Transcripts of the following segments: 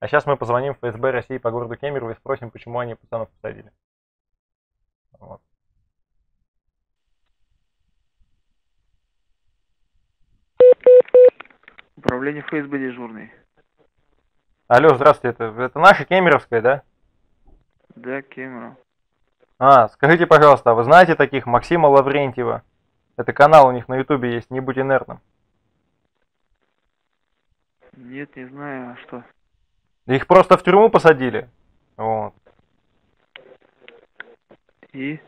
А сейчас мы позвоним в ФСБ России по городу Кемерово и спросим, почему они пацанов посадили. Вот. Управление ФСБ дежурный. Алло, здравствуйте, это, это наша Кемеровская, да? Да, Кемерово. А, скажите, пожалуйста, а вы знаете таких Максима Лаврентьева? Это канал у них на ютубе есть, не будь инертным. Нет, не знаю, а что? Их просто в тюрьму посадили. Вот. И?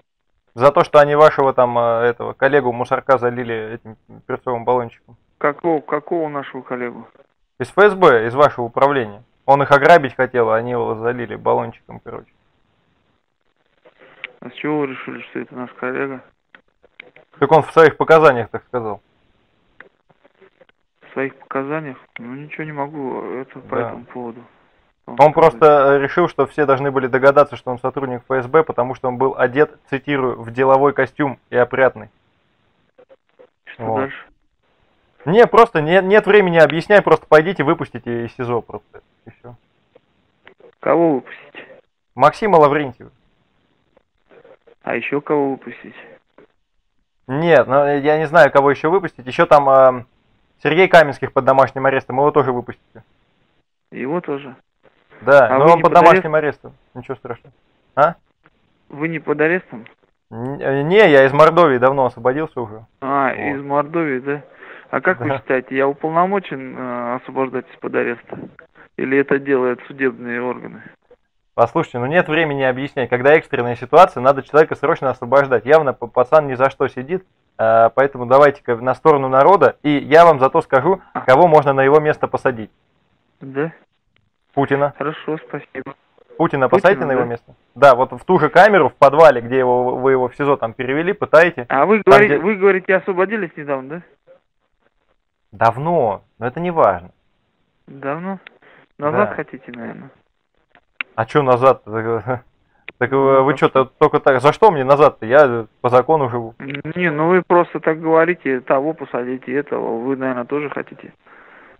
За то, что они вашего там, э, этого, коллегу Мусорка залили этим перцовым баллончиком. Какого, какого нашего коллегу? Из ФСБ, из вашего управления. Он их ограбить хотел, а они его залили баллончиком, короче. А с чего вы решили, что это наш коллега? Так он в своих показаниях так сказал. В своих показаниях? Ну, ничего не могу это по Да. этому поводу. Вам Он просто э, решил, что все должны были догадаться, что он сотрудник ФСБ, потому что он был одет, цитирую, в деловой костюм и опрятный. Что вот. дальше? Не, просто не, нет времени объяснять, просто пойдите выпустите из СИЗО просто. И все. Кого выпустить? Максима Лаврентьева. А еще кого выпустить? Нет, ну, я не знаю, кого еще выпустить. Еще там э, Сергей Каменских под домашним арестом, его тоже выпустите. Его тоже. Да, А но вы он под под домашним арестом. Ничего страшного. А? Вы не под арестом? Э, Не, я из Мордовии давно освободился уже. А, Вот. из Мордовии, да? А как вы Да. считаете, я уполномочен э, освобождать из-под ареста? Или это делают судебные органы? Послушайте, ну нет времени объяснять. Когда экстренная ситуация, надо человека срочно освобождать. Явно пацан ни за что сидит, э, поэтому давайте-ка на сторону народа, и я вам зато скажу, кого можно на его место посадить. Да? Путина. Хорошо, спасибо. Путина посадите на его да? место? Да, вот в ту же камеру в подвале, где его, вы его в СИЗО там перевели, пытаете. А вы говорите, где- вы говорите, освободились недавно, да? Давно, но это не важно. Давно? Назад Да. хотите, наверное? А что назад? Так э, вы что, только так, за что мне назад-то? Я по закону живу. Не, ну вы просто так говорите, того посадите, этого. Вы, наверное, тоже хотите.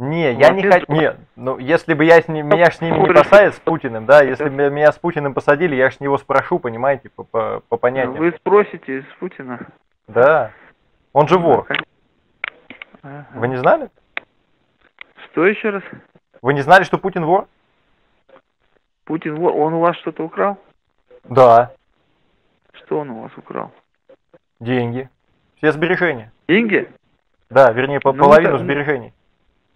Не, я не хочу. Не, ну если бы я с ним, меня ж с ними не посадят, с Путиным, да, если бы меня с Путиным посадили, я ж с него спрошу, понимаете, по, по, по понятиям. Вы спросите с Путина. Да. Он же вор. Ага. Вы не знали? Что еще раз? Вы не знали, что Путин вор? Путин, вор, он у вас что-то украл? Да. Что он у вас украл? Деньги. Все сбережения. Деньги? Да, вернее, по Ну, половину это- сбережений.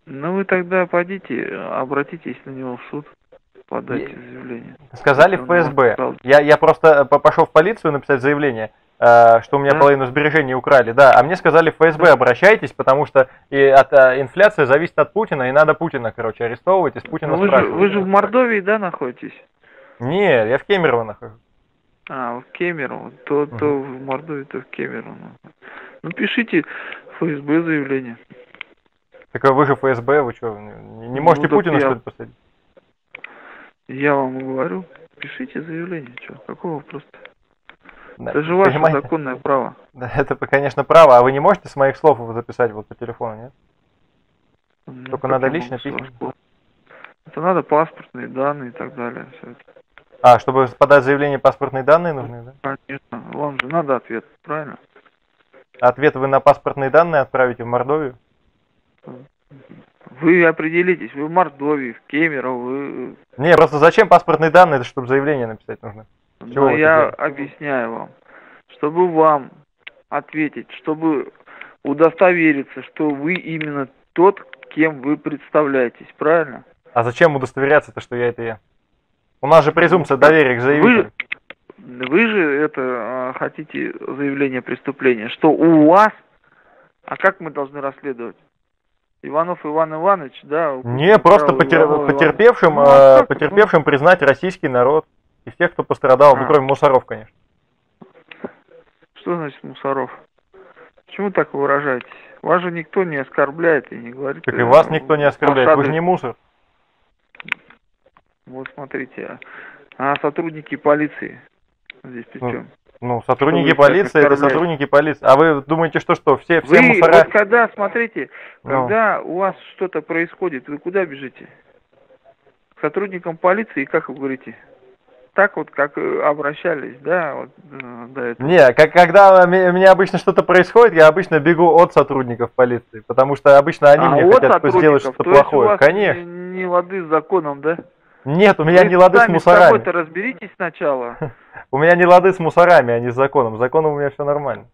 Ну вы тогда пойдите, обратитесь на него в суд, подайте Я- заявление. Сказали в ФСБ. Я, я просто э, по- пошел в полицию написать заявление, э, что у меня Да. половину сбережений украли. Да, а мне сказали в ФСБ обращайтесь, потому что и от, э, инфляция зависит от Путина, и надо Путина, короче, арестовывать, и с Путина Ну, вы, же, вы же в Мордовии, да, находитесь? Не, я в Кемерово нахожусь. А, в Кемерово. То, то в Мордовии, то в Кемерово. Ну, пишите в ФСБ заявление. Так а вы же ФСБ, вы что, не, не Ну, можете так Путина, я- что ли, посадить? Я вам говорю, пишите заявление. Что, какой вопрос? Да, Это же ваше понимаете? законное право. Да, это, конечно, право, а вы не можете с моих слов записать вот по телефону, нет? Ну, Только надо лично письма. сказать? Это надо паспортные данные и так далее. Все это. А, чтобы подать заявление, паспортные данные нужны, да? Конечно. Вам же надо ответ, правильно? Ответ вы на паспортные данные отправите в Мордовию? Вы определитесь, вы в Мордовии, в Кемерово, вы... Не, просто зачем паспортные данные, это чтобы заявление написать нужно. Чего Но я делаете? объясняю вам, чтобы вам ответить, чтобы удостовериться, что вы именно тот, кем вы представляетесь, правильно? А зачем удостоверяться-то, что я это я? У нас же презумпция доверия к заявителю. Вы, вы же это а, хотите заявление преступления, что у вас, а как мы должны расследовать? Иванов Иван Иванович, да? Не, просто потер- Иванова Ивана- потерпевшим, Ну, э, потерпевшим признать российский народ. И всех, кто пострадал, ну А. кроме мусоров, конечно. Что значит мусоров? Почему так вы выражаетесь? Вас же никто не оскорбляет и не говорит... Так и э, вас никто не оскорбляет, вы же не мусор. Вот смотрите, а, а сотрудники полиции здесь при Ну, чем? Ну, сотрудники вы так полиции, это сотрудники полиции. А вы думаете, что что, все, все Вы мусора... вот когда, смотрите, Ну. когда у вас что-то происходит, вы куда бежите? К сотрудникам полиции, как вы говорите, так вот, как э, обращались, да, вот, э, до этого. Не, как, когда ме- меня обычно что-то происходит, я обычно бегу от сотрудников полиции, потому что обычно они а мне от хотят сделать что-то у плохое. Конечно. Не, не лады с законом, да? Нет, у меня Вы не лады с мусорами. собой-то разберитесь сначала. У меня не лады с мусорами, а не с законом. С законом у меня все нормально.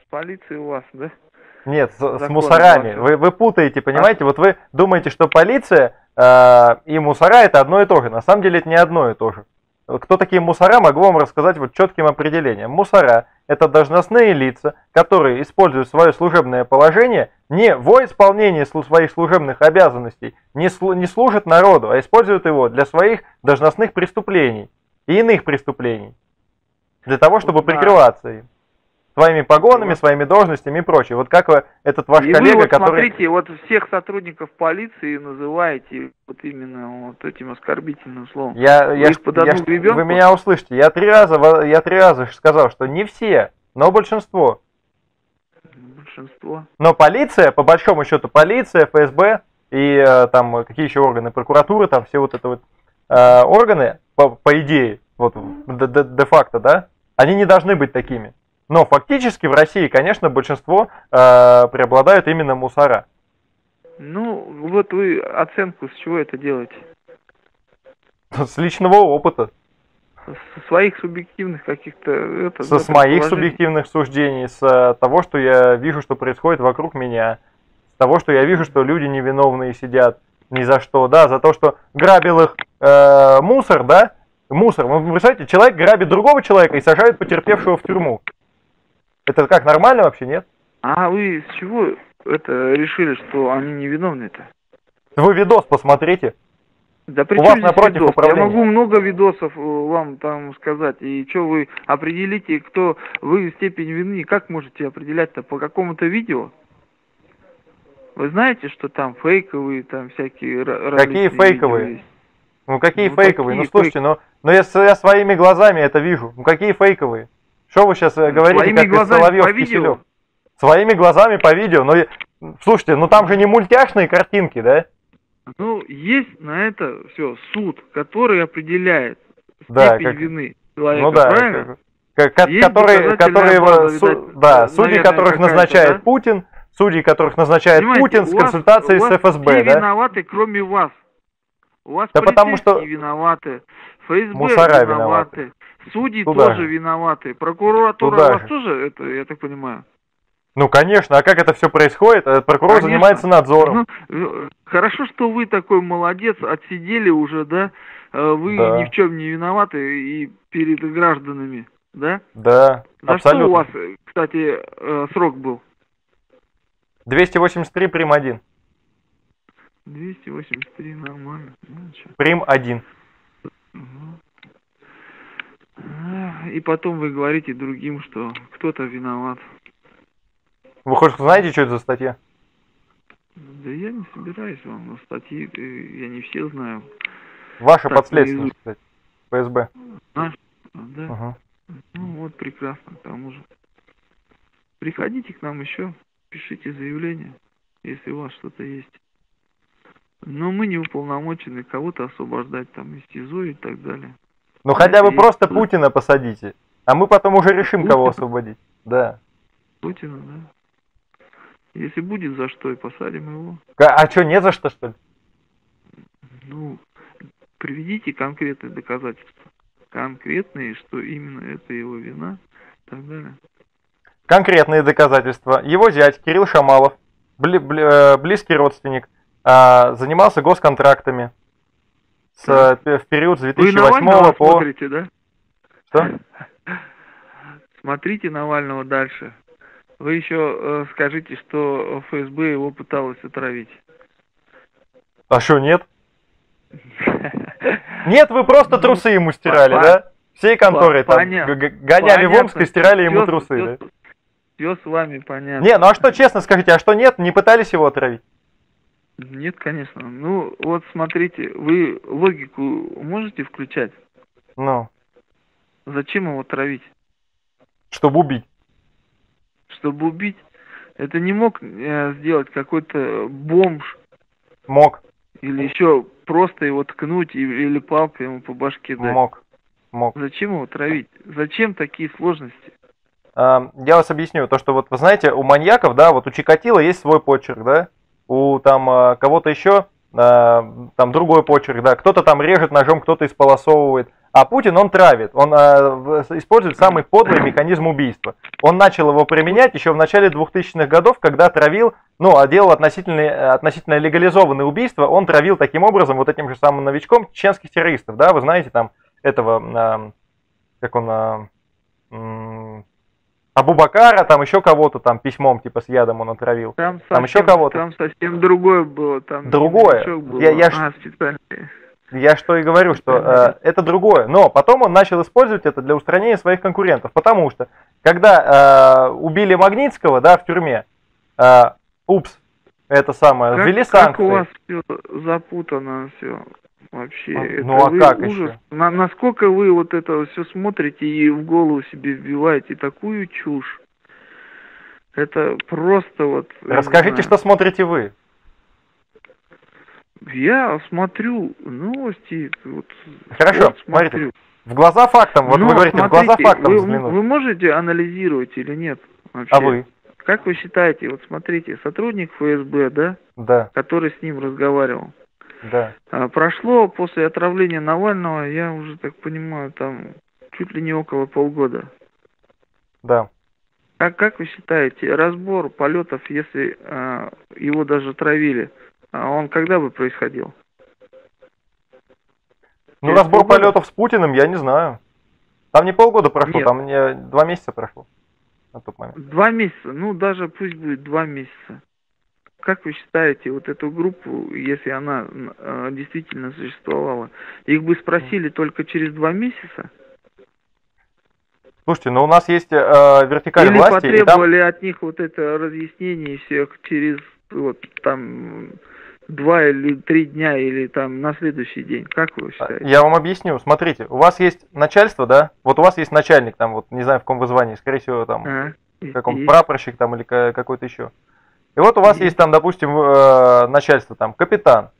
С полицией у вас, да? Нет, с, с мусорами. Вы, вы путаете, понимаете? Вот вы думаете, что полиция э, и мусора это одно и то же. На самом деле это не одно и то же. Кто такие мусора, могу вам рассказать вот четким определением. Мусора – это должностные лица, которые используют свое служебное положение не во исполнении своих служебных обязанностей, не, слу- не служат народу, а используют его для своих должностных преступлений и иных преступлений. Для того, чтобы Да. прикрываться им. Своими погонами, Вот. своими должностями и прочее. Вот как вы- этот ваш И коллега, вы вот который... смотрите, вот всех сотрудников полиции называете вот именно вот этим оскорбительным словом. Я, Вы я, их под я гребенку? вы меня услышите. Я три раза, я три раза сказал, что не все, но большинство. Большинство. Но полиция, по большому счету, полиция, ФСБ и э, там какие еще органы, прокуратура, там все вот это вот э, органы, по, по идее, вот де- де- де-факто, да, они не должны быть такими. Но фактически в России, конечно, большинство э, преобладают именно мусора. Ну, вот вы оценку с чего это делаете? С личного опыта, Со своих субъективных каких-то... Это, со с моих субъективных суждений, с э, того, что я вижу, что происходит вокруг меня, с того, что я вижу, что люди невиновные сидят ни за что, да, за то, что грабил их э, мусор, да, мусор. Вы представляете, человек грабит другого человека и сажает потерпевшего в тюрьму. Это как, нормально вообще, нет? А вы с чего это решили, что они невиновны-то? Вы видос посмотрите. Да при У вас напротив видос? Я управление. могу много видосов э, вам там сказать. И что вы определите, кто вы степень вины, как можете определять-то по какому-то видео? Вы знаете, что там фейковые, там всякие Какие фейковые? есть? Ну какие Ну, фейковые? Ну какие слушайте, ну, ну я, я своими глазами это вижу. Ну какие фейковые? Что вы сейчас говорите, Своими как глазами Соловьев по видео? Киселев? Своими глазами по видео. Ну, и- слушайте, ну там же не мультяшные картинки, да? Ну, есть на это все суд, который определяет Да, степень как- вины человека, ну да, правильно? как- как- Есть которые, которые, база, су- видать, да, э, судьи, которых назначает да? Путин, судьи, которых назначает Понимаете, Путин с консультацией вас с ФСБ, все да? виноваты, кроме вас. У вас Да потому что- виноваты, ФСБ Мусора виноваты, судьи Туда тоже же. виноваты, прокуратура Туда у вас же. тоже, это, я так понимаю. Ну, конечно, а как это все происходит? Э, Прокурор Конечно. занимается надзором. Ну, э, хорошо, что вы такой молодец, отсидели уже, да? Э, Вы Да. ни в чем не виноваты и перед гражданами, да? Да, За абсолютно. что у вас, кстати, срок был? 283 прим 1. 283, нормально. Ну. Прим 1. Мгм. А, И потом вы говорите другим, что кто-то виноват. Вы хоть знаете, что это за статья? Да я не собираюсь вам на статьи, э, я не все знаю. Ваша подследственность, наизусть. кстати. ФСБ. Наш, да? Мгм. Ну вот, прекрасно, к тому же. Приходите к нам еще, пишите заявление, если у вас что-то есть. Но мы не уполномочены кого-то освобождать там из СИЗО и так далее. Ну хотя бы просто. Путина посадите. А мы потом уже решим, кого освободить. Да. Путина, да? Если будет за что, и посадим его. Ка- А что, не за что, что ли? Ну, приведите конкретные доказательства. Конкретные, что именно это его вина и так далее. Конкретные доказательства. Его зять Кирилл Шамалов, бли- бли- э, близкий родственник, а, занимался госконтрактами с, в период с Вы 2008 Навального по... смотрите, да? Что? Смотрите Навального дальше. Вы еще э, скажите, что ФСБ его пыталась отравить. А что, нет? Нет, вы просто трусы ему стирали, да? Всей конторой по- там гоняли в Омск и стирали ему трусы, да? Все с вами понятно. Не, ну а что, честно скажите, а что нет, не пытались его отравить? Нет, конечно. Ну, вот смотрите, вы логику можете включать? Ну, Зачем его травить? чтобы убить. Чтобы убить? Это не мог э, сделать какой-то бомж Мог. Или еще просто его ткнуть и- или палкой ему по башке дать. Мог. Мог. Зачем его травить? Зачем такие сложности? А, Я вас объясню, то что вот вы знаете, у маньяков, да, вот у Чикатила есть свой почерк, да, у там а, кого-то еще а, там другой почерк, да, кто-то там режет ножом, кто-то исполосовывает, а Путин он травит, он в- использует самый подлый механизм убийства. Он начал его применять еще в начале 2000-х годов, когда травил, ну, а делал относительно, относительно легализованные убийства, он травил таким образом вот этим же самым новичком чеченских террористов, да, вы знаете там этого, а, как он, м, Абубакара, там еще кого-то там письмом типа с ядом он отравил. Там, Там еще совсем- кого-то? Там совсем другое было. Там Другое? новичок был. Я- я А, специально. Я что и говорю, что э, это другое. Но потом он начал использовать это для устранения своих конкурентов. Потому что, когда э, убили Магнитского, да, в тюрьме, э, упс, это самое, Как, ввели как санкции. у вас все запутано все вообще? А, Это ну, а вы как ужас. еще? На- насколько вы вот это все смотрите и в голову себе вбиваете такую чушь? Это просто вот... Расскажите, что смотрите вы. Я смотрю новости, вот, Хорошо, вот смотрю. смотрите, в глаза фактам, вот Но вы говорите, в глаза смотрите, фактам вы, взглянуть. вы можете анализировать или нет? Вообще? А вы? Как вы считаете, вот смотрите, сотрудник ФСБ, да, Да, который с ним разговаривал, да. а, прошло после отравления Навального, я уже так понимаю, там чуть ли не около полгода. Да. Как, как вы считаете, разбор полетов, если а, его даже травили, а он когда бы происходил? Ну, Через разбор полгода? полетов с Путиным, я не знаю. Там не полгода прошло, Нет. там не, два месяца прошло на тот момент. Два месяца, ну даже пусть будет два месяца. Как вы считаете, вот эту группу, если она э, действительно существовала, их бы спросили только через два месяца? Слушайте, ну у нас есть э, вертикаль Или власти, и там потребовали от них вот это разъяснение всех через вот там два или три дня или там на следующий день? Как вы считаете? Я вам объясню. Смотрите, у вас есть начальство, да? Вот у вас есть начальник, там, вот, не знаю, в каком вы звании, скорее всего, там, А, каком и- прапорщик там или ка- какой-то еще. И вот у вас есть там, допустим, э, начальство, там, капитан.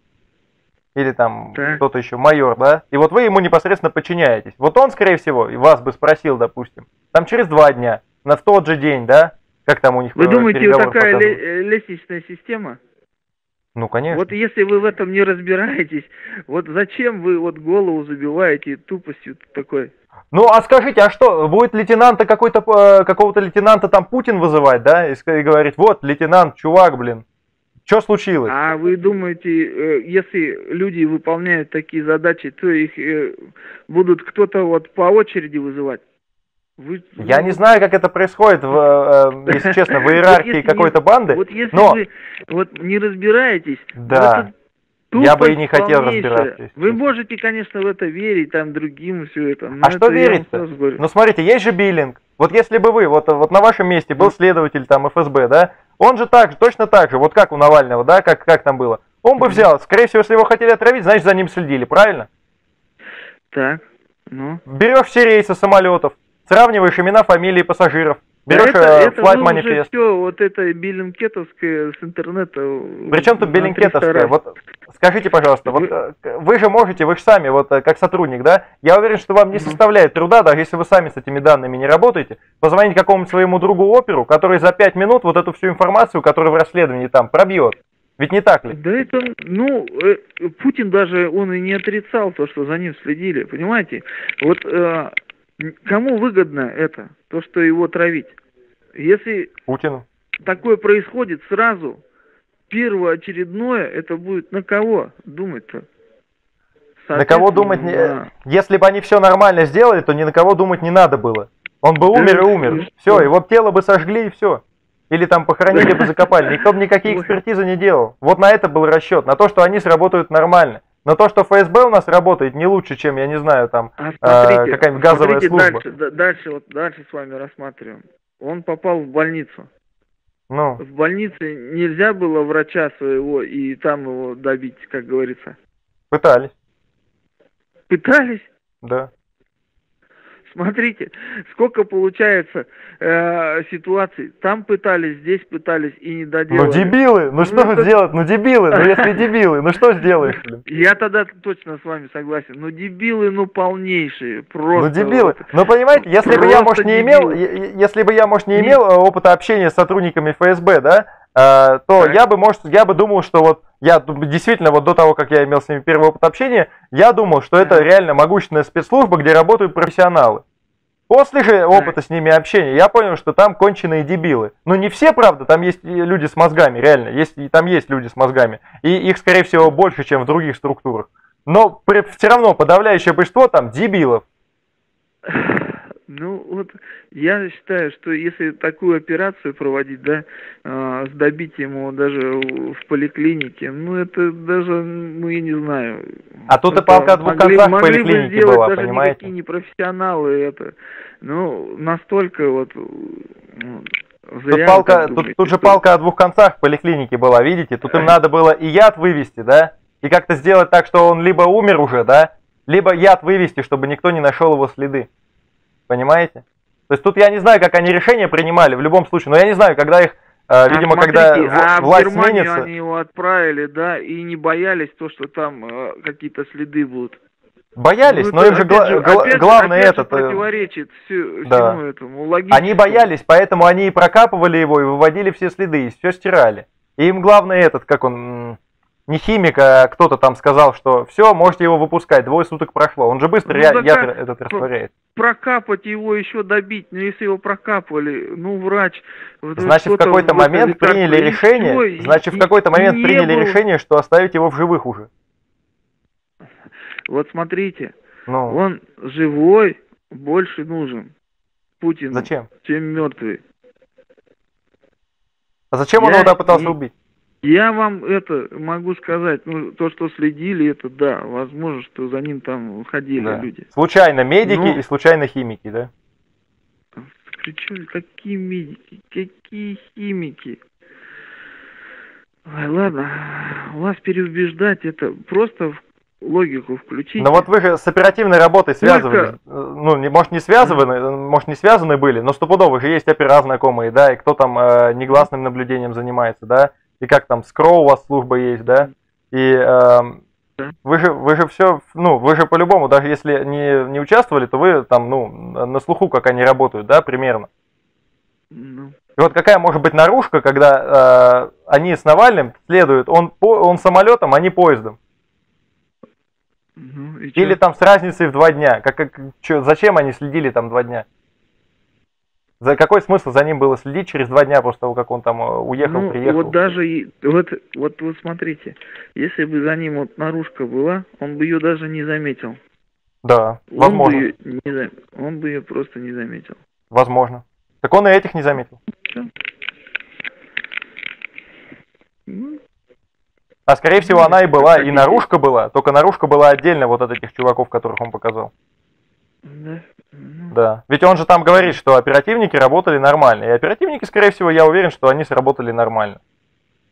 Или там Так. кто-то еще, майор, да? И вот вы ему непосредственно подчиняетесь. Вот он, скорее всего, вас бы спросил, допустим, там через два дня, на тот же день, да? Как там у них Вы э, думаете, вот такая э, лестничная система? Ну, конечно. Вот если вы в этом не разбираетесь, вот зачем вы вот голову забиваете тупостью такой? Ну, а скажите, а что, будет лейтенанта какой-то, э, какого-то лейтенанта там Путин вызывать, да, и, и говорить, вот, лейтенант, чувак, блин, что случилось? А вы думаете, э, если люди выполняют такие задачи, то их э, будут кто-то вот по очереди вызывать? Вы, Я не знаю, как это происходит, в, если честно, в иерархии какой-то банды, Вот если но- вы вот не разбираетесь, Да. вот это Я бы и тупость не хотел полнейшая. разбираться, Вы можете, конечно, в это верить, там другим все это. но А что это верить-то? сразу говорю. Ну, смотрите, есть же биллинг. Вот если бы вы, вот, вот на вашем месте был следователь там ФСБ, да, он же так же, точно так же, вот как у Навального, да, как, как там было, он бы взял, скорее всего, если его хотели отравить, значит, за ним следили, правильно? Так, ну. Берешь все рейсы самолетов, сравниваешь имена, фамилии пассажиров, берешь это, э, это флайт манифест. все, вот это Беллинкетовское с интернета. Причем тут на 300 Беллинкетовская? раз. Вот скажите, пожалуйста, вот Вы- э, вы же можете, вы же сами, вот э, как сотрудник, да? Я уверен, что вам не составляет труда, даже если вы сами с этими данными не работаете, позвонить какому-нибудь своему другу оперу, который за пять минут вот эту всю информацию, которая в расследовании там пробьет. Ведь не так ли? Да это, ну, э, Путин даже, он и не отрицал то, что за ним следили, понимаете? Вот э, кому выгодно это, то, что его травить? Если Путину. такое происходит сразу, первоочередное, это будет на кого думать-то? На кого думать не... Соответственно, Если бы они все нормально сделали, то ни на кого думать не надо было. Он бы Да умер и умер. Все, его тело бы сожгли и все. Или там похоронили бы, закопали. Никто бы никакие экспертизы не делал. Вот на это был расчет. На то, что они сработают нормально. На то, что ФСБ у нас работает не лучше, чем, я не знаю, там, А смотрите, какая-нибудь газовая смотрите служба. Дальше, да- дальше, вот дальше с вами рассматриваем. Он попал в больницу. ну, В больнице нельзя было врача своего и там его добить, как говорится. пытались, Пытались. да. Смотрите, сколько получается э, ситуаций. Там пытались, здесь пытались и не доделали. Ну дебилы, ну, ну что это... сделать? Ну дебилы, ну если дебилы, ну что сделаешь? Я тогда точно с вами согласен. Ну дебилы, ну полнейшие, просто. Ну дебилы, ну понимаете, если бы я, может, не имел, если бы я, может, не имел опыта общения с сотрудниками ФСБ, да, то так. я бы, может, я бы думал, что вот я действительно вот до того, как я имел с ними первый опыт общения, я думал, что это реально могущественная спецслужба, где работают профессионалы. После же опыта с ними общения я понял, что там конченые дебилы. Ну не все, правда, там есть люди с мозгами, реально, есть, там есть люди с мозгами. И их, скорее всего, больше, чем в других структурах. Но все равно подавляющее большинство там дебилов. Ну, вот я считаю, что если такую операцию проводить, да, э, добить ему даже в поликлинике, ну, это даже, ну, я не знаю. А тут и палка о двух могли, концах могли бы сделать была, даже понимаете? никакие не профессионалы это. Ну, настолько вот... Ну, Тут, палка, тут, тут же палка о двух концах в поликлинике была, видите? Тут им надо было и яд вывести, да? И как-то сделать так, что он либо умер уже, да? Либо яд вывести, чтобы никто не нашел его следы. Понимаете? То есть тут я не знаю, как они решения принимали в любом случае, но я не знаю, когда их, э, видимо, а, когда а власть в Германию сменится... они его отправили, да, и не боялись то, что там э, какие-то следы будут. Боялись, ну, но им же, гла- же опять, главное опять это... Же противоречит все, да. всему этому, логически. Они боялись, поэтому они и прокапывали его, и выводили все следы, и все стирали. И им главное этот, как он, не химик, а кто-то там сказал, что все, можете его выпускать, двое суток прошло. Он же быстро ну, яд, яд этот растворяет. Прокапать его еще добить, но ну, если его прокапывали, ну врач... Значит, в какой-то момент приняли решение, значит, в какой-то момент приняли было... решение, что оставить его в живых уже. Вот смотрите, ну. он живой больше нужен Путин, Зачем? чем мертвый. А зачем я, он его туда пытался не, убить? Я вам это могу сказать, ну, то, что следили, это да, возможно, что за ним там ходили да. люди. Случайно медики Но... и случайно химики, да? Причем какие медики, какие химики? Ой, ладно, вас переубеждать, это просто логику включить. Но вот вы же с оперативной работой связывались, Только... ну, не, может, не связаны, может, не связаны были, но стопудово же есть опера знакомые, да, и кто там э, негласным наблюдением занимается, да, и как там, скроу у вас служба есть, да, и э, вы же, вы же все, ну, вы же по-любому, даже если не, не участвовали, то вы там, ну, на слуху, как они работают, да, примерно. Ну. И вот какая может быть наружка, когда э, они с Навальным следуют, он, по, он самолетом, а не поездом. Ну, Или там с разницей в два дня. Как, как, чё, зачем они следили там два дня? За какой смысл за ним было следить через два дня после того, как он там э, уехал, ну, приехал? Вот даже, вот, вот, вот смотрите, если бы за ним вот наружка была, он бы ее даже не заметил. Да, он возможно. Бы не, он бы ее просто не заметил. Возможно. Так он и этих не заметил. Ну, а скорее всего она и была, и наружка была, только наружка была отдельно вот от этих чуваков, которых он показал. Да. Да. Ведь он же там говорит, что оперативники работали нормально. И оперативники, скорее всего, я уверен, что они сработали нормально.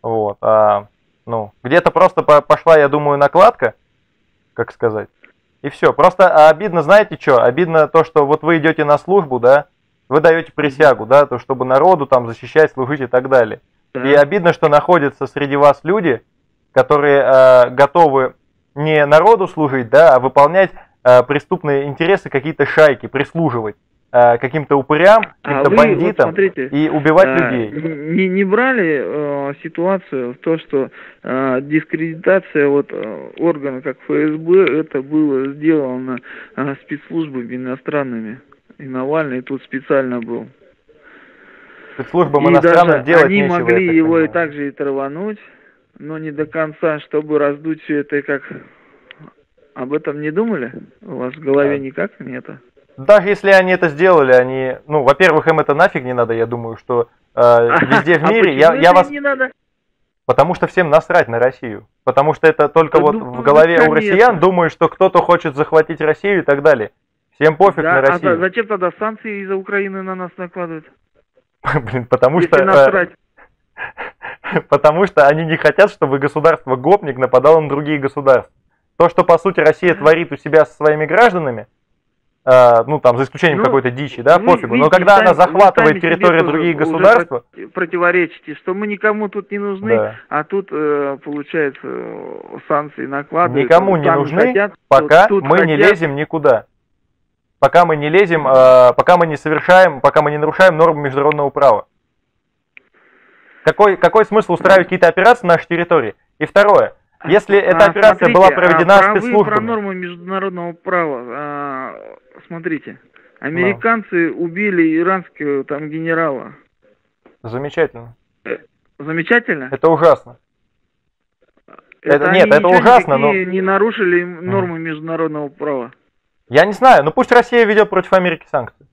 Вот. А, ну, где-то просто пошла, я думаю, накладка, как сказать. И все. Просто обидно, знаете что? Обидно то, что вот вы идете на службу, да, вы даете присягу, да, то чтобы народу там защищать, служить и так далее. Да. И обидно, что находятся среди вас люди, которые э, готовы не народу служить, да, а выполнять преступные интересы какие-то шайки, прислуживать э, каким-то упырям, а каким-то а бандитам вот смотрите, и убивать э, людей. Не, не брали э, ситуацию в то, что э, дискредитация вот э, органа как ФСБ, это было сделано э, спецслужбами иностранными. И Навальный тут специально был. Спецслужбам иностранным делать они нечего, могли его понимаю. и также и травануть, но не до конца, чтобы раздуть все это как об этом не думали? У вас в голове да. никак нету? Даже если они это сделали, они, ну, во-первых, им это нафиг не надо, я думаю, что э, везде в а мире, а я, я вас, не надо? потому что всем насрать на Россию, потому что это только да, вот ну, в голове конечно. у россиян думают, что кто-то хочет захватить Россию и так далее. Всем пофиг да, на а Россию. А зачем тогда санкции из-за Украины на нас накладывают? Блин, потому Если что... Э, насрать. Потому что они не хотят, чтобы государство гопник нападало на другие государства. То, что по сути Россия творит у себя со своими гражданами, э, ну там за исключением Ну, какой-то дичи, да, Вы пофигу. Но когда она сами- вы захватывает территорию других проти- противоречите, что мы никому тут не нужны, да, а тут, э, получается, э, санкции накладывают. Никому не там нужны, хотят, пока мы не хотят. лезем никуда. Пока мы не лезем, э, пока мы не совершаем, пока мы не нарушаем нормы международного права. Какой, какой смысл устраивать какие-то операции на нашей территории? И второе, если эта А, операция смотрите, была а проведена про вы спецслужбами. про нормы международного права. а, смотрите, американцы убили иранского там генерала. Замечательно. Замечательно? Это ужасно. это- они нет, это ужасно, но- не нарушили нормы международного права. Я не знаю, но пусть Россия ведет против Америки санкции.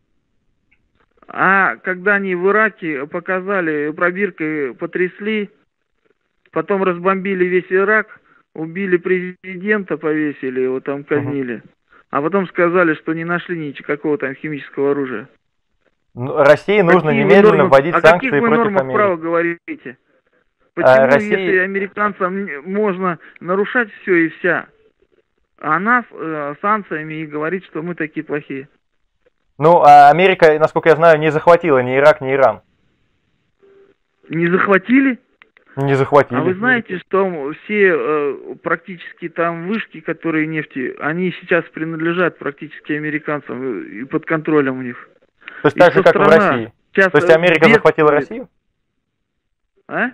А когда они в Ираке показали, пробиркой потрясли, потом разбомбили весь Ирак, убили президента, повесили, его там казнили. А потом сказали, что не нашли никакого там химического оружия. Ну, России нужно Какие немедленно нормы- вводить о санкции каких вы против нормах Америки. права говорите? Почему, Россия- если американцам можно нарушать все и вся, а нас э, санкциями и говорить, что мы такие плохие? Ну, а Америка, насколько я знаю, не захватила ни Ирак, ни Иран. Не захватили? Не захватили. А вы знаете, что все э, практически там вышки, которые нефти, они сейчас принадлежат практически американцам э, и под контролем у них. То есть и так же, как и в России. Сейчас, То есть Америка захватила бедствует. Россию? А?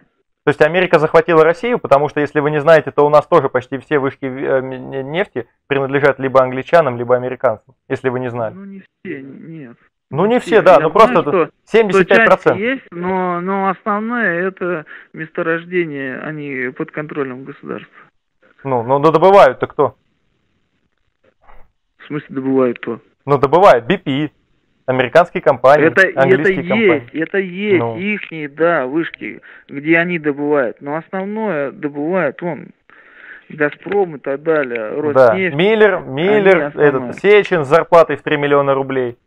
То есть Америка захватила Россию, потому что, если вы не знаете, то у нас тоже почти все вышки э, нефти принадлежат либо англичанам, либо американцам, если вы не знали. Ну не все, нет. Ну не все, да, ну просто что- что часть 75%. есть, но, но основное это месторождение, они под контролем государства. Ну, ну, ну добывают-то кто? В смысле добывают то? Ну добывают BP, американские компании, это, это английские есть, компании. это есть Ну. ихние, да, вышки, где они добывают. Но основное добывают он Газпром и так далее, Да, Роснефть. Миллер, Миллер, основные. этот Сечин с зарплатой в 3 миллиона рублей.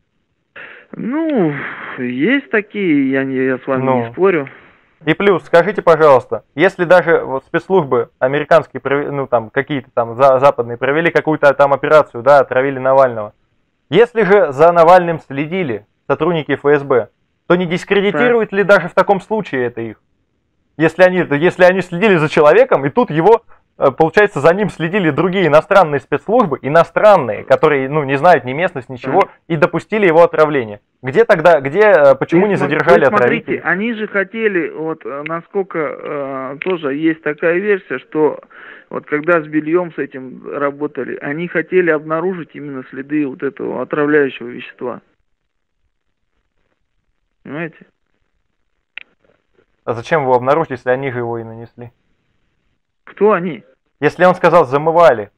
Ну, есть такие, я, не, я с вами Ну. не спорю. И плюс, скажите, пожалуйста, если даже вот спецслужбы американские, ну там какие-то там за- западные провели какую-то там операцию, да, отравили Навального. Если же за Навальным следили сотрудники ФСБ, то не дискредитирует ли даже в таком случае это их? Если они, если они следили за человеком, и тут его, получается, за ним следили другие иностранные спецслужбы, иностранные, которые, ну, не знают ни местность, ничего, и допустили его отравление. Где тогда, где, э, почему Вы не задержали смотрите, отравителей? они же хотели, вот э, насколько э, тоже есть такая версия, что вот когда с бельем с этим работали, они хотели обнаружить именно следы вот этого отравляющего вещества. Понимаете? А зачем его обнаружить, если они же его и нанесли? Кто они? Если он сказал, замывали,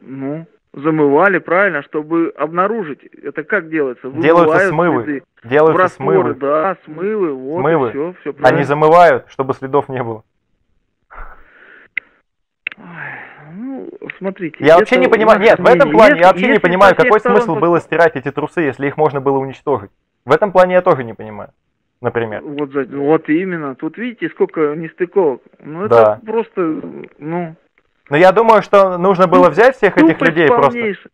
Ну, замывали, правильно, чтобы обнаружить. Это как делается? Делаются смывы. следы. Делаются растворы, смывы. да, смывы, вот Смывы. все, все Они правильно. замывают, чтобы следов не было. Ну, смотрите. Я вообще не понимаю, нет, в этом плане Если- я вообще не понимаю, какой смысл было стирать эти трусы, если их можно было уничтожить. В этом плане я тоже не понимаю, например. Вот, вот именно. Тут видите, сколько нестыковок. Ну, это Да. просто, ну... Но я думаю, что нужно было взять всех этих тупость людей просто. полнейшая.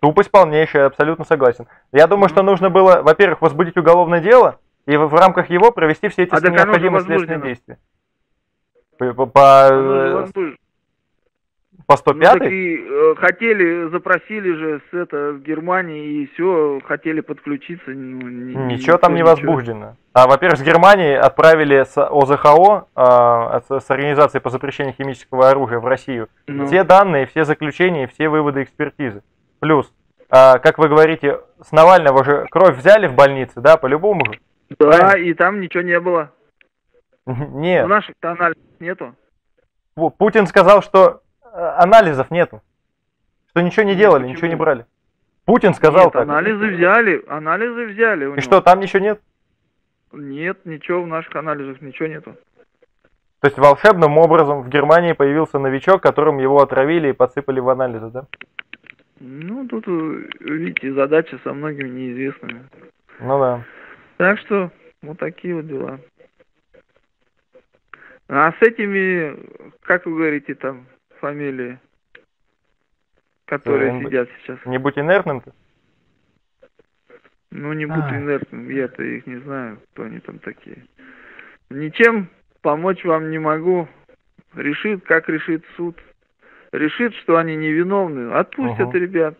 Тупость полнейшая, абсолютно согласен. Я думаю, что нужно было, во-первых, возбудить уголовное дело и в, в рамках его провести все эти А необходимые следственные действия. По, по- по, Ну, э, по Ну, 105 так и, э, хотели, запросили же с это в Германии и все, хотели подключиться. ну, ни- Ничего там не ничего. возбуждено. А, во-первых, с Германии отправили с ОЗХО, а, с, с Организацией по запрещению химического оружия в Россию, Ну, все данные, все заключения, все выводы экспертизы. Плюс, а, как вы говорите, с Навального же кровь взяли в больнице, да, по-любому же? да, правильно. и там ничего не было. У Нет, наших-то анализов нету. Пу- Путин сказал, что э, анализов нету, что ничего не Ну, делали, почему? ничего не брали. Путин сказал Нет, так. анализы взяли, анализы взяли И что, там ничего нет? Нет, ничего в наших анализах, ничего нету. То есть волшебным образом в Германии появился новичок, которым его отравили и подсыпали в анализы, да? Ну, тут, э, видите, задача со многими неизвестными. Ну да. Так что, вот такие вот дела. А с этими, как вы говорите там, фамилии? которые Э, сидят сейчас. Не будь инертным-то. Ну, не будь Ай. инертным, я-то их не знаю, кто они там такие. Ничем помочь вам не могу. Решит, как решит суд. Решит, что они невиновны, отпустят Мгм. ребят.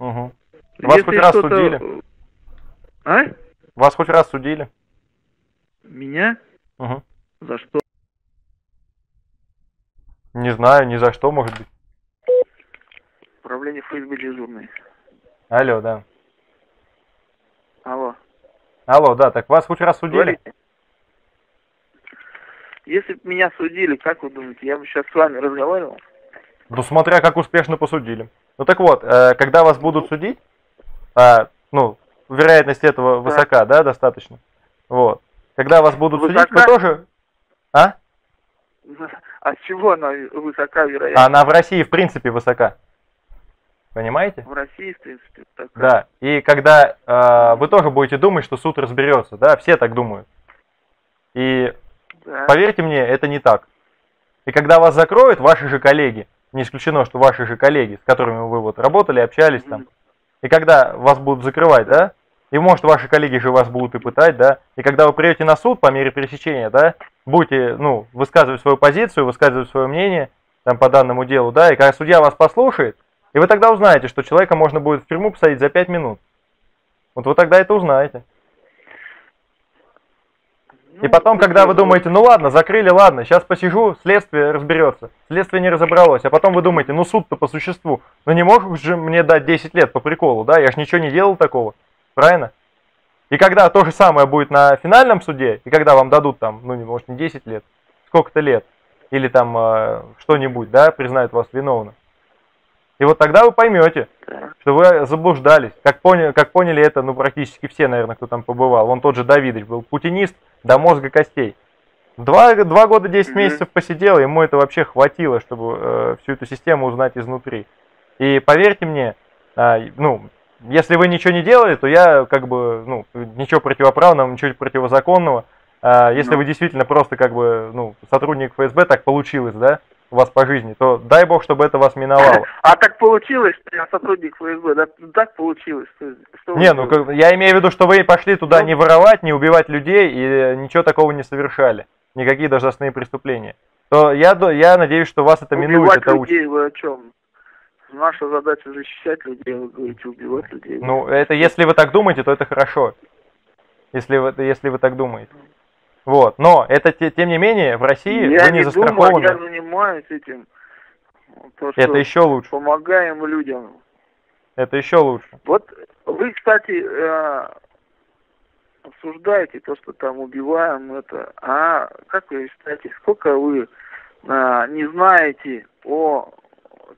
Угу. Вас хоть раз судили? А? Вас хоть раз судили? Меня? Угу. За что? Не знаю, ни за что, может быть. Управление ФСБ дежурный. Алло, да. Алло. Алло, да, так вас хоть раз судили? Говорите. Если бы меня судили, как вы думаете, я бы сейчас с вами разговаривал? Ну, смотря как успешно посудили. Ну так вот, э, когда вас будут судить, а, ну, вероятность этого высока, да, достаточно. Вот. Когда вас будут судить, вы Высока? тоже... А? А с чего она высока вероятность? Она в России в принципе высока. Понимаете? В России, в принципе, такая. Да. И когда э, вы тоже будете думать, что суд разберется, да, все так думают. И Да. Поверьте мне, это не так. И когда вас закроют, ваши же коллеги, не исключено, что ваши же коллеги, с которыми вы вот работали, общались там, и когда вас будут закрывать, да, и может ваши коллеги же вас будут и пытать, да, и когда вы придете на суд по мере пересечения, да, будете, ну, высказывать свою позицию, высказывать свое мнение там по данному делу, да, и когда судья вас послушает, и вы тогда узнаете, что человека можно будет в тюрьму посадить за 5 минут. Вот вы тогда это узнаете. И Ну, потом, когда вы думаете, ну ладно, закрыли, ладно, сейчас посижу, следствие разберется. Следствие не разобралось. А потом вы думаете, ну суд-то по существу. Ну не мог же мне дать 10 лет по приколу, да? Я ж ничего не делал такого. Правильно? И когда то же самое будет на финальном суде, и когда вам дадут там, ну не может не 10 лет, сколько-то лет, или там э, что-нибудь, да, признают вас виновным. И вот тогда вы поймете, что вы заблуждались. Как поняли, как поняли это, ну, практически все, наверное, кто там побывал. Вон тот же Давидыч был путинист до мозга костей. Два, два года 10 Мгм. месяцев посидел, ему это вообще хватило, чтобы э, всю эту систему узнать изнутри. И поверьте мне, а, ну, если вы ничего не делали, то я как бы, ну, ничего противоправного, ничего противозаконного. А, если Ну. вы действительно просто как бы, ну, сотрудник ФСБ, так получилось, да, у вас по жизни, то дай бог, чтобы это вас миновало. А так получилось, что я сотрудник ФСБ, да? Так получилось. Что, Не, ну как- я имею в виду, что вы пошли туда Ну. не воровать, не убивать людей и ничего такого не совершали. Никакие должностные преступления. То я, я надеюсь, что вас это минует, убивать это людей учит. вы о чем? Наша задача защищать людей, вы говорите, убивать людей. Ну, это если вы так думаете, то это хорошо. Если вы, если вы так думаете. Вот. Но это те- тем не менее в России я вы не не думаю, застрахованы. я занимаюсь этим. То, что Это еще лучше. помогаем людям. Это еще лучше. Вот вы, кстати, э, обсуждаете то, что там убиваем это. А как вы считаете, сколько вы э, не знаете о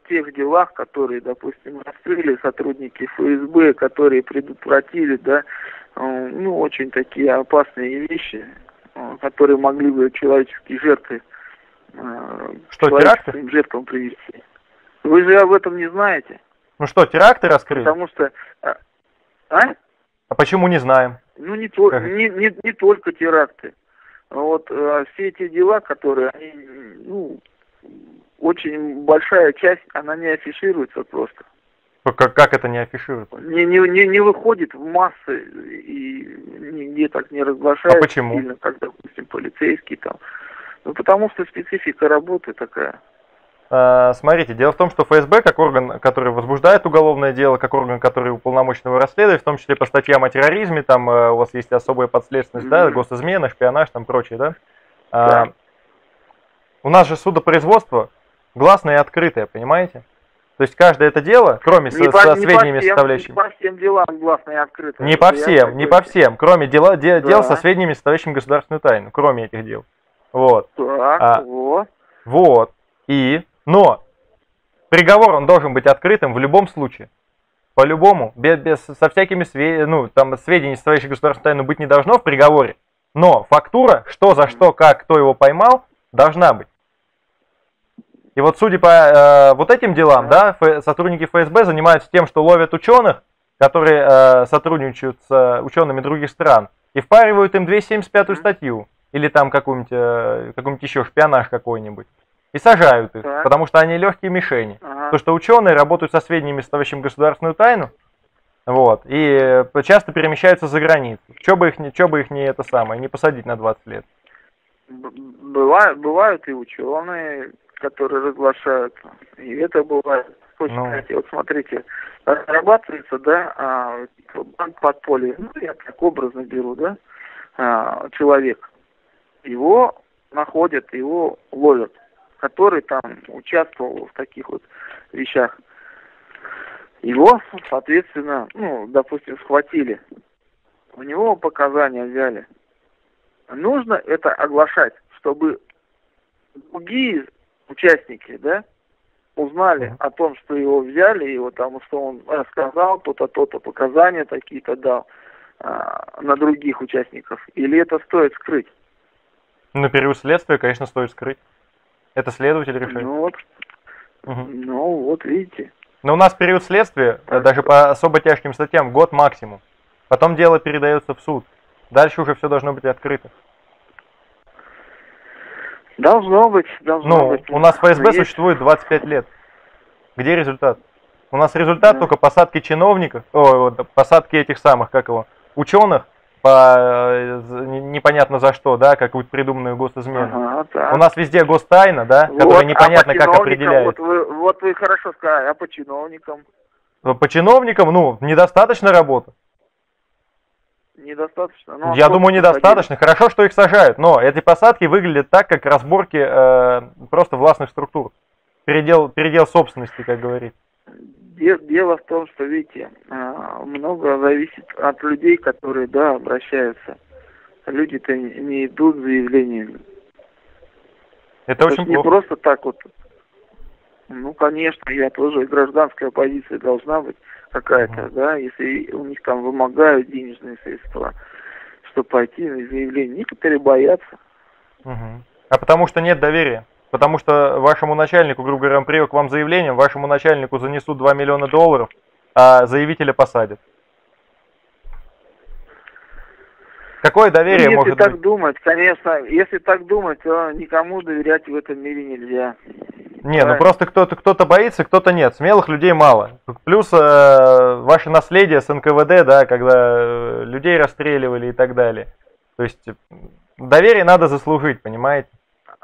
тех делах, которые, допустим, раскрыли сотрудники ФСБ, которые предотвратили, да, э, ну, очень такие опасные вещи, э, которые могли бы человеческие жертвы э, Что, человеческим жертвам привести. Вы же об этом не знаете, Ну что, теракты раскрыли? потому что... э, А? А почему не знаем? Ну, не, то, Как? не, не, не только теракты. Вот э, все эти дела, которые, они, ну, очень большая часть, она не афишируется просто. Как, как это не афишируется? Не, не, не, не выходит в массы и нигде так не разглашается А почему? сильно, как, допустим, полицейский там. Ну, потому что специфика работы такая. А, Смотрите, дело в том, что ФСБ, как орган, который возбуждает уголовное дело, как орган, который уполномочен его расследовать, в том числе по статьям о терроризме, там э, у вас есть особая подследственность, да, Мгм. госизмена, шпионаж, там прочее, да? А, Да. У нас же судопроизводство гласное и открытое, понимаете? То есть каждое это дело, кроме со, Не по- со не по сведениями всем- составляющими, Не по всем делам гласно и открыто. не по всем, не по всем, кроме дела, де- дел со Да. сведениями, составляющими государственную тайну, кроме этих дел. Вот. Так, А. вот. Вот. И, но приговор он должен быть открытым в любом случае. По-любому, без, без- со всякими све- ну, там, сведений, составляющих государственную тайну, быть не должно в приговоре. Но фактура, что за что, как, кто его поймал, должна быть. И вот судя по э, вот этим делам, да, ф- сотрудники ФСБ занимаются тем, что ловят ученых, которые э, сотрудничают с э, учеными других стран, и впаривают им 275 Мгм. статью, или там какую-нибудь, э, какой-нибудь еще шпионаж какой-нибудь, и сажают их, Так. потому что они легкие мишени. Ага. Потому что ученые работают со сведениями, составляющими государственную тайну, вот, и часто перемещаются за границу. Что бы их, что бы их не это самое, не посадить на 20 лет. Бывают, бывают и ученые, которые разглашают, и это бывает. Ну. Вот смотрите, разрабатывается, да, а, банк подполья, ну, я так образно беру, да, а, человек. Его находят, его ловят, который там участвовал в таких вот вещах. Его, соответственно, ну, допустим, схватили. У него показания взяли. Нужно это оглашать, чтобы другие участники, да, узнали о том, что его взяли, его там, что он рассказал, то-то, то-то показания такие-то дал а, на других участников, или это стоит скрыть? На период следствия, конечно, стоит скрыть. Это следователь решает. Ну вот, угу. ну вот видите. Но у нас период следствия, так. даже по особо тяжким статьям, год максимум. Потом дело передается в суд. Дальше уже все должно быть открыто. Должно быть, должно ну, быть. у нас ФСБ Есть. существует 25 лет. Где результат? У нас результат да. только посадки чиновников, о, посадки этих самых, как его, ученых по э, непонятно за что, да, какую-то придуманную госизмену. Ага, да. У нас везде гостайна, да, вот, которая непонятно а как определяется. Вот вы, вот вы хорошо сказали, а по чиновникам? По чиновникам, ну, недостаточно работы недостаточно. Ну, а Я думаю, недостаточно. Посадили? Хорошо, что их сажают, но эти посадки выглядят так, как разборки э, просто властных структур. Передел, передел собственности, как говорит. Дело в том, что, видите, э, много зависит от людей, которые, да, обращаются. Люди-то не идут с заявлениями. Это То очень плохо. Не просто так вот. Ну, конечно, я тоже гражданская позиция должна быть какая-то, да, если у них там вымогают денежные средства, чтобы пойти на заявление. Некоторые боятся. Угу. А потому что нет доверия. Потому что вашему начальнику, грубо говоря, он привел к вам заявлением, вашему начальнику занесут 2 миллиона долларов, а заявителя посадят. Какое доверие ну, может быть? Если так думать, конечно, если так думать, то никому доверять в этом мире нельзя. Не, ну просто кто-то кто-то боится, кто-то нет. Смелых людей мало. Плюс э, ваше наследие с НКВД, да, когда э, людей расстреливали и так далее. То есть доверие надо заслужить, понимаете?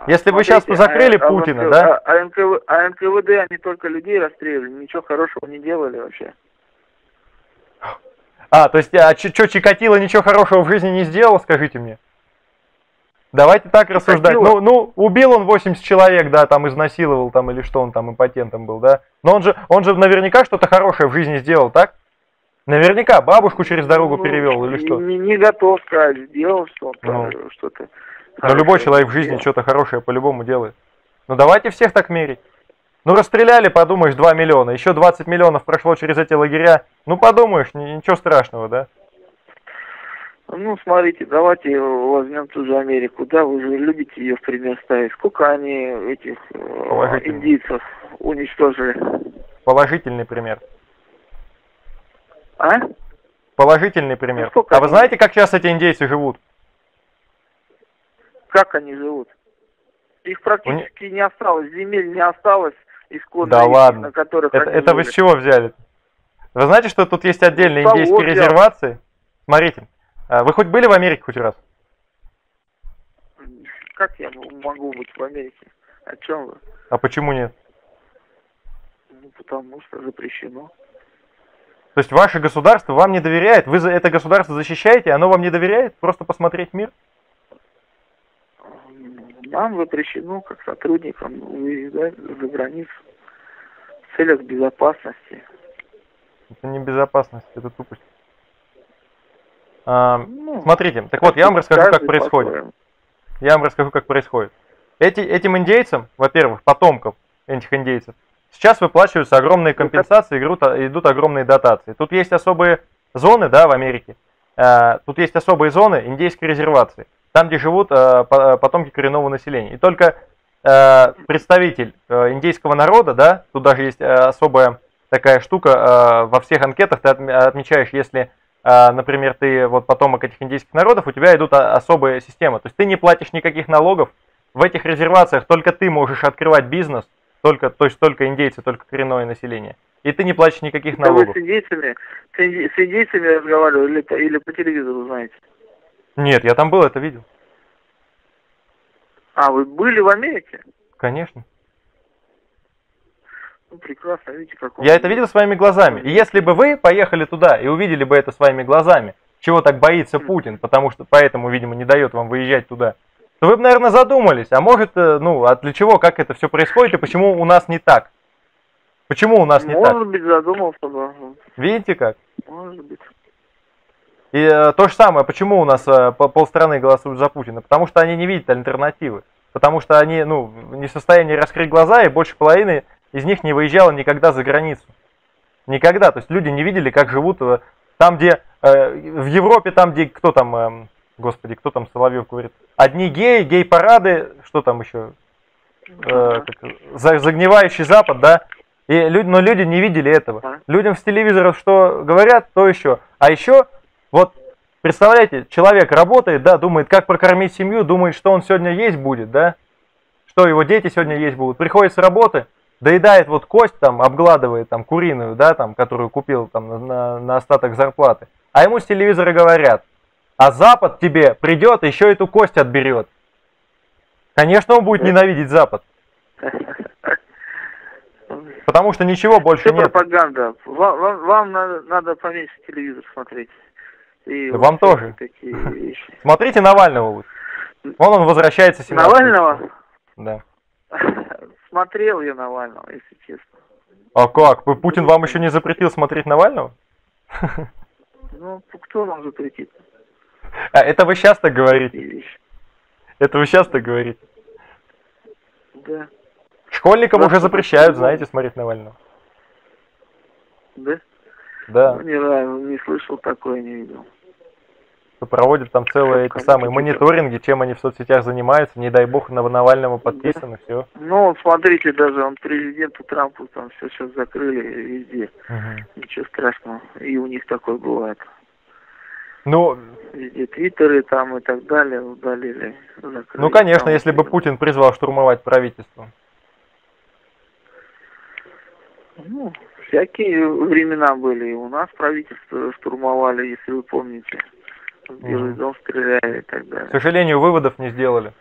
Если бы сейчас закрыли а, Путина, а, да? А, а, НКВ, а НКВД они только людей расстреливали, ничего хорошего не делали вообще. А, то есть, а что, Чикатило ничего хорошего в жизни не сделал, скажите мне? Давайте так рассуждать. Ну, ну, убил он 80 человек, да, там изнасиловал там или что он там импотентом был, да. Но он же, он же наверняка что-то хорошее в жизни сделал, так? Наверняка бабушку через дорогу ну, перевел или что? Не, не готов сказать, сделал что-то, ну, что-то. Но любой человек в жизни что-то хорошее по-любому делает. Ну давайте всех так мерить. Ну расстреляли, подумаешь, 2 миллиона. Еще 20 миллионов прошло через эти лагеря. Ну подумаешь, ничего страшного, да? Ну, смотрите, давайте возьмем ту же Америку, да, вы же любите ее в пример ставить. Сколько они этих э, индийцев уничтожили? Положительный пример. А? Положительный пример. Ну, а вы знаете, как сейчас эти индейцы живут? Как они живут? Их практически не осталось, земель не осталось исконно, да ладно. на которых это, это вы с чего взяли? Вы знаете, что тут есть отдельные индейские резервации? Смотрите, вы хоть были в Америке хоть раз? Как я могу быть в Америке? О чем вы? А почему нет? Ну, потому что запрещено. То есть ваше государство вам не доверяет? Вы это государство защищаете, оно вам не доверяет? Просто посмотреть мир? Нам запрещено, как сотрудникам, выезжать за границу в целях безопасности. Это не безопасность, это тупость. А, ну, смотрите, так вот, я вам расскажу, как происходит. Я вам расскажу, как происходит. Эти, этим индейцам, во-первых, потомкам этих индейцев, сейчас выплачиваются огромные компенсации, идут, идут огромные дотации. Тут есть особые зоны, да, в Америке. А, тут есть особые зоны индейской резервации, там, где живут а, потомки коренного населения. И только а, представитель индейского народа, да, тут даже есть особая такая штука, во всех анкетах ты отмечаешь, если а, например, ты вот потомок этих индейских народов, у тебя идут особые системы. То есть ты не платишь никаких налогов, в этих резервациях только ты можешь открывать бизнес, только, то есть только индейцы, только коренное население. И ты не платишь никаких Это вы налогов. с индейцами, с инди- с индейцами разговаривали или, или по телевизору знаете? Нет, я там был, это видел. А, вы были в Америке? Конечно. Ну, прекрасно, видите, как он... Я это видел своими глазами. И если бы вы поехали туда и увидели бы это своими глазами, чего так боится Путин, потому что поэтому, видимо, не дает вам выезжать туда, то вы бы, наверное, задумались, а может, э, ну, а для чего, как это все происходит и почему у нас не так? Почему у нас не так? Может быть, задумался бы. Видите как? Может быть. И э, то же самое, почему у нас э, по- полстраны голосуют за Путина? Потому что они не видят альтернативы. Потому что они ну, не в состоянии раскрыть глаза, и больше половины из них не выезжала никогда за границу. Никогда. То есть люди не видели, как живут э, там, где э, в Европе, там, где кто там, эм, господи, кто там Соловьев говорит, одни геи, гей-парады, что там еще, э, как, за- загнивающий Запад, да, и люди, но люди не видели этого. Людям с телевизоров что говорят, то еще. А еще, вот, представляете, человек работает, да, думает, как прокормить семью, думает, что он сегодня есть будет, да, что его дети сегодня есть будут. Приходит с работы, доедает вот кость там, обгладывает там куриную, да, там, которую купил там на, на- на остаток зарплаты. А ему с телевизора говорят, а Запад тебе придет, еще эту кость отберет. Конечно, он будет ненавидеть Запад, потому что ничего больше Все нет. пропаганда. Вам, вам- вам надо, надо поменьше телевизор смотреть. И Да вам вот тоже. Такие вещи. Смотрите Навального лучше. Вон он возвращается 17 Навального? Да. Смотрел я Навального, если честно. А как? Пу- Путин вам еще не запретил смотреть Навального? Ну, кто вам запретит А, это вы сейчас так говорите. Это вы сейчас так говорите. Да. Школьникам Да, уже запрещают, знаете, смотреть Навального. Да? Да. Ну, разу не слышал такое, не видел. Проводят там целые эти самые мониторинги, чем они в соцсетях занимаются. Не дай бог на Навального подписано, все. Ну, вот смотрите, даже он президенту Трампу там все сейчас закрыли везде. Ничего страшного. И у них такое бывает. Ну, Везде твиттеры там и так далее удалили. Закрыли. ну, конечно, Там если бы Путин призвал штурмовать правительство. Ну, всякие времена были. И у нас правительство штурмовали, если вы помните. Белый дом стреляли и так К далее. сожалению, выводов не сделали.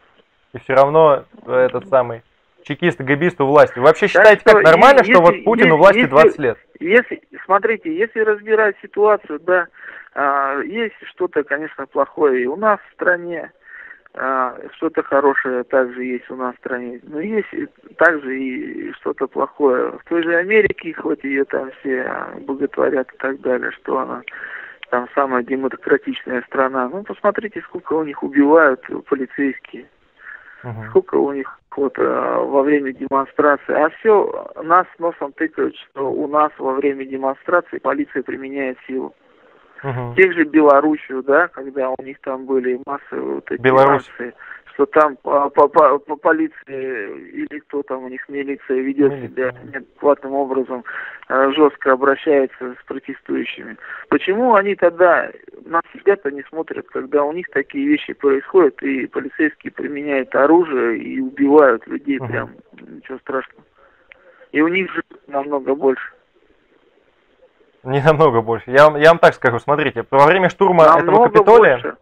И все равно э, этот самый чекист и габист у власти. Вы вообще считаете, что, как нормально, если- что вот если- Путин у если- власти если- 20 лет? Если, смотрите, если разбирать ситуацию, да, а, есть что-то, конечно, плохое и у нас в стране, а, что-то хорошее также есть у нас в стране, но есть также и что-то плохое. В той же Америке, хоть ее там все а, боготворят и так далее, что она там самая демократичная страна. Ну, посмотрите, сколько у них убивают полицейские Мгм. сколько у них вот э, во время демонстрации. А все нас носом тыкают, что у нас во время демонстрации полиция применяет силу. Мгм. Тех же Белоруссию, да, когда у них там были массовые вот эти Беларусь. акции, что там по, по, по- по полиции или кто там у них милиция ведет Милиция. себя неадекватным образом, э, жестко обращается с протестующими. Почему они тогда на себя-то не смотрят, когда у них такие вещи происходят, и полицейские применяют оружие и убивают людей Мгм. прям, ничего страшного. И у них же намного больше. Не намного больше. Я вам, я вам так скажу, смотрите, во время штурма этого намного Капитолия, больше.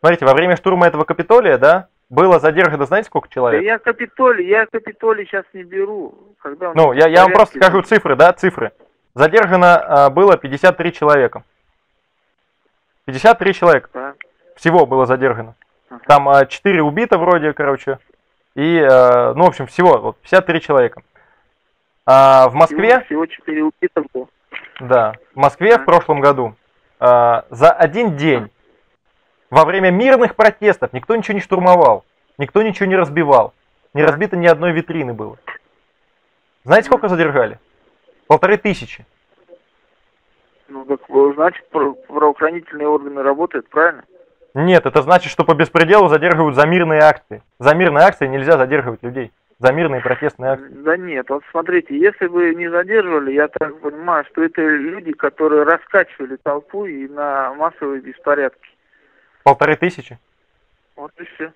смотрите, во время штурма этого Капитолия, да, было задержано, знаете, сколько Да человек? я Капитолий, я Капитолий сейчас не беру. Когда Ну, я, я вам просто скажу цифры, да, цифры. Задержано а, было 53 человека. 53 человека да. всего было задержано. Ага. Там а, 4 убито вроде, короче. И, э, ну, в общем, всего вот, 53 человека. А в Москве, Всего, всего 4 убитых было. да, в Москве в прошлом году а, за один день во время мирных протестов никто ничего не штурмовал, никто ничего не разбивал, не разбито ни одной витрины было. Знаете, сколько задержали? Полторы тысячи. Ну, так э, значит, правоохранительные органы работают, правильно? Нет, это значит, что по беспределу задерживают за мирные акции. За мирные акции нельзя задерживать людей. За мирные протестные акции. Да нет, вот смотрите, если бы не задерживали, я так понимаю, что это люди, которые раскачивали толпу и на массовые беспорядки. Полторы тысячи. Вот и все.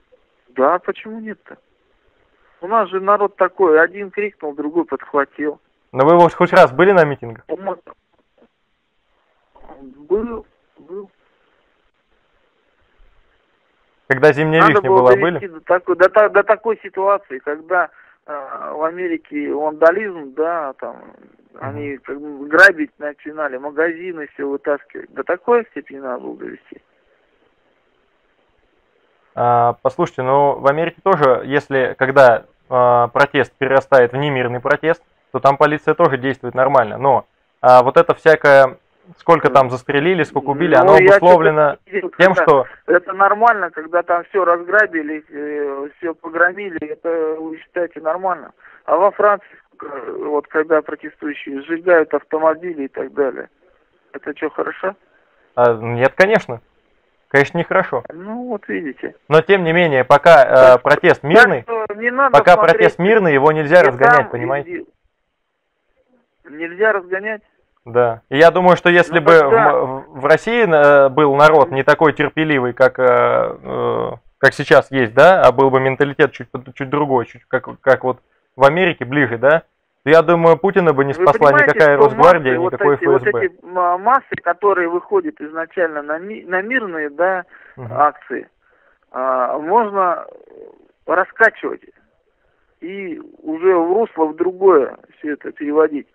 Да, почему нет-то? У нас же народ такой, один крикнул, другой подхватил. Но вы вот хоть раз были на митингах? Был, был. Когда зимняя Надо вишня была, были? До такой, до, до такой ситуации, когда э, в Америке вандализм, да, там, они как бы грабить начинали, магазины все вытаскивать. До такой степени надо было довести. А, послушайте, ну в Америке тоже, если когда а, протест перерастает в немирный протест, то там полиция тоже действует нормально. Но а, вот это всякое, сколько там застрелили, сколько убили, Ну, оно обусловлено видел, тем, что Это нормально, когда там все разграбили, все погромили, это вы считаете нормально. А во Франции, э, вот когда протестующие сжигают автомобили и так далее, это что, хорошо? а, нет, конечно, конечно нехорошо. Ну, вот видите. Но тем не менее, пока э, протест мирный, не надо пока смотреть, протест мирный, его нельзя где разгонять, там, понимаете? и Нельзя разгонять? Да. И я думаю, что если Ну, бы тогда- в, в России э, был народ не такой терпеливый, как, э, э, как сейчас есть, да, а был бы менталитет чуть, чуть другой, чуть как, как вот в Америке ближе, да, то я думаю, Путина бы не спасла никакая Росгвардия, массы, никакой вот эти, ФСБ. Вот эти м, массы, которые выходят изначально на, ми- на мирные, да, Мгм. акции, а, можно раскачивать и уже в русло в другое все это переводить.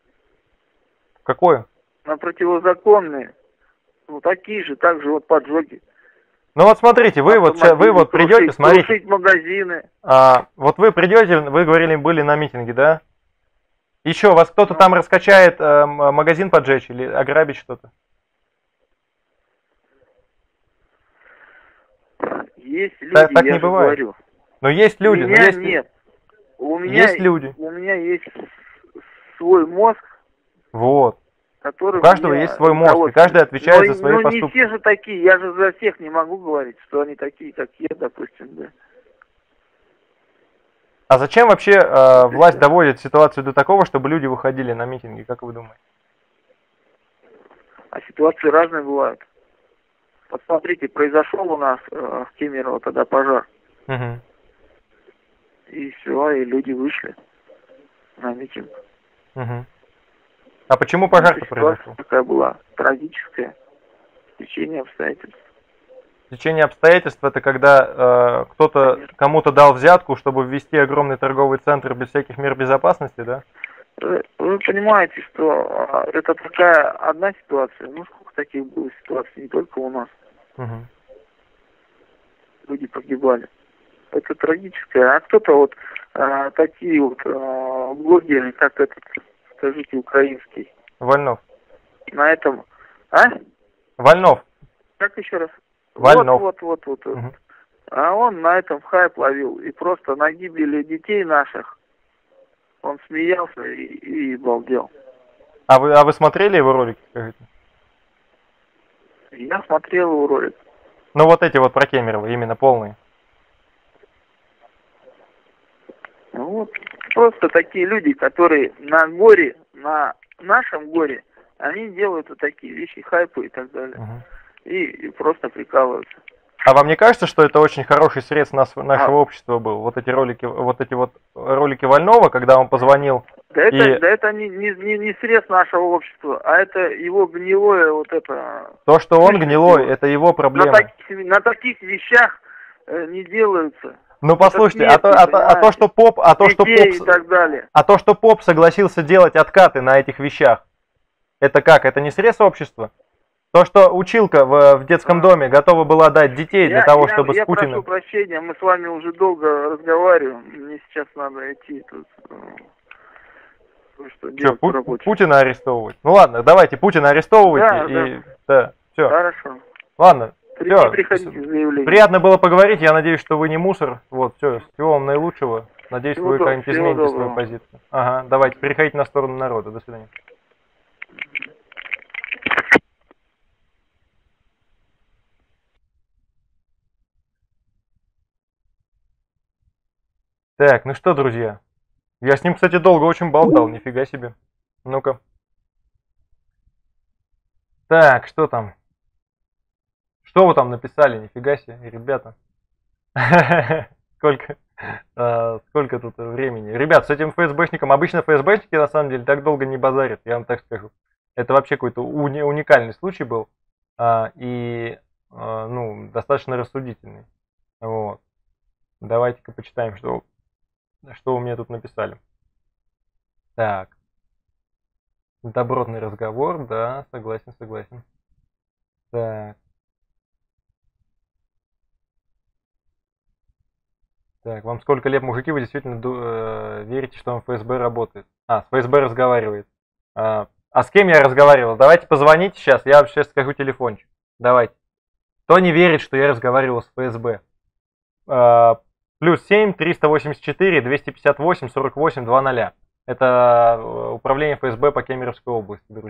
Какое? На противозаконные, ну такие же, также вот поджоги. Ну вот смотрите, вы вот, вы вот придете, крушить- смотрите, крушить магазины. а, вот вы придете, вы говорили, были на митинге, да? Еще вас кто-то там раскачает э, магазин поджечь или ограбить что-то? Есть люди, Так- так я не бывает. говорю. Но есть люди, У но меня есть, нет. У меня есть люди. У меня есть свой мозг, Вот. который У каждого меня есть свой мозг, и руководствует. каждый отвечает но, за свои но поступки. не все же такие, я же за всех не могу говорить, что они такие, как я, допустим, да. А зачем вообще э, власть доводит ситуацию до такого, чтобы люди выходили на митинги, как вы думаете? А ситуации разные бывают. Вот смотрите, произошел у нас э, в Кемерово тогда пожар, Мгм. и все, и люди вышли на митинг. Мгм. А почему Ситуация произошел? такая была трагическая, течение обстоятельств. Течение обстоятельств это когда э, кто-то кому-то дал взятку, чтобы ввести огромный торговый центр без всяких мер безопасности, да? Вы, понимаете, что а, это такая одна ситуация, ну сколько таких было ситуаций, не только у нас. Мгм. люди погибали. Это трагическое. А кто-то вот а, такие вот а, блогеры, как этот, скажите, украинский, Вольнов. на этом, а? Вольнов. Как еще раз? Вольнов. Вот, вот, вот, вот. Мгм. А он на этом хайп ловил. И просто на гибели детей наших он смеялся и, и балдел. А вы, а вы смотрели его ролики? Я смотрел его ролик. Ну вот эти вот про Кемерово, именно полные. Ну вот, просто такие люди, которые на горе, на нашем горе, они делают вот такие вещи, хайпы и так далее. Мгм. И, и просто прикалываются. А вам не кажется, что это очень хороший средств нас, нашего А. общества был? Вот эти ролики, вот эти вот ролики Вольнова, когда он позвонил. Да это, И- да это не, не, не, не срез нашего общества, а это его гнилое вот это. То, что он гнилой, вот это его На проблема. таких, на таких вещах э, не делаются. Ну послушайте, а смех, то, а, то, а то, что поп, а то, что поп, и так далее. а то, что поп согласился делать откаты на этих вещах, это как? Это не срез общества? То, что училка в, в детском А. доме готова была дать детей для я, того, я- чтобы я с Путиным... прошу прощения, мы с вами уже долго разговариваем. Мне сейчас надо идти тут. э, делать по Пу- работе. Путина арестовывать? Ну ладно, давайте Путина арестовывайте Да, и... Да, все. Хорошо. Ладно, При- приходите заявлением. приятно было поговорить, я надеюсь, что вы не мусор. Вот, все, всего вам наилучшего. Надеюсь, Всего вы как-нибудь измените свою доброго. позицию. Ага, давайте, переходите на сторону народа. До свидания. Так, ну что, друзья. Я с ним, кстати, долго очень болтал, нифига себе. Ну-ка. Так, что там? Что вы там написали? Нифига себе, ребята. Сколько? А, сколько тут времени? Ребят, с этим ФСБшником, обычно ФСБшники на самом деле так долго не базарят, я вам так скажу. Это вообще какой-то уни- уникальный случай был. А, и, а, ну, достаточно рассудительный. Вот. Давайте-ка почитаем, что, что вы мне тут написали. Так. Добротный разговор, да, согласен, согласен. Так. Так, вам сколько лет, мужики, вы действительно э, верите, что он ФСБ работает? А, с ФСБ разговаривает. А, а с кем я разговаривал? Давайте позвоните сейчас, я сейчас скажу телефончик. Давайте. Кто не верит, что я разговаривал с ФСБ? А, плюс 7, 384, 258, 48, 00. Это э, управление ФСБ по Кемеровской области, друзья.